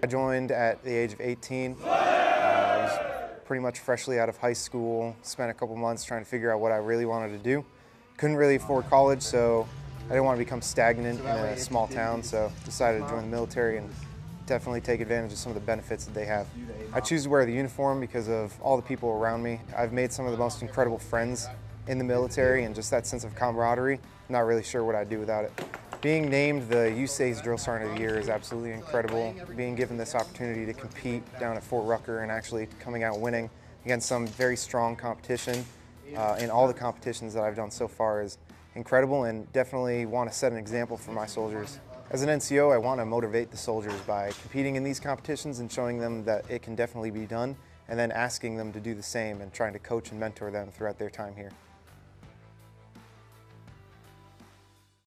I joined at the age of 18. Uh, I was pretty much freshly out of high school, spent a couple months trying to figure out what I really wanted to do. Couldn't really afford college, so I didn't want to become stagnant in a small town, so decided to join the military and definitely take advantage of some of the benefits that they have. I choose to wear the uniform because of all the people around me. I've made some of the most incredible friends in the military and just that sense of camaraderie. not really sure what I'd do without it. Being named the USAACE Drill Sergeant of the Year is absolutely incredible. Being given this opportunity to compete down at Fort Rucker and actually coming out winning against some very strong competition uh, in all the competitions that I've done so far is incredible and definitely want to set an example for my soldiers. As an NCO, I want to motivate the soldiers by competing in these competitions and showing them that it can definitely be done and then asking them to do the same and trying to coach and mentor them throughout their time here.